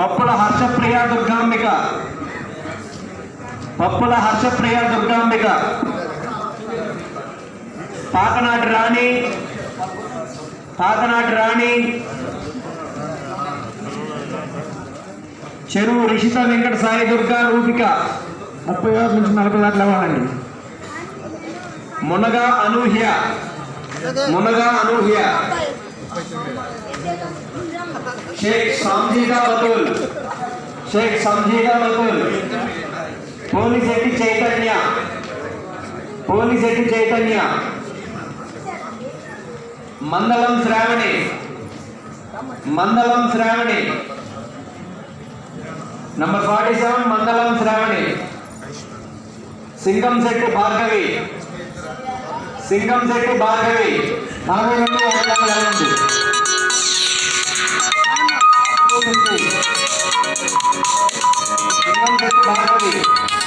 పప్పుల హర్షప్రియ దుర్గాంబిక. పప్పుల హర్షప్రియ దుర్గాంబిక. పాకనాటి రాణి. పాకనాటి రాణి. చెరువు రిషిత వెంకట సాయి దుర్గా రూపిక. ముప్పై ఆరు నుంచి నలభై దాకా లేవాలండి Munaga Anuhya. Munaga Anuhya. Shaik Sanjeeda Batul. Shaik Sanjeeda Batul. Polisetti Chaitanya. Polisetti Chaitanya Mandalam Sravani. Mandalam Sravani. Number forty seven Mandalam Sravani. Singam Shetty Bhargavi. Singam Shetty Bhargavi. నలభై 守り